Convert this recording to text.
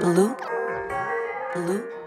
blue, blue.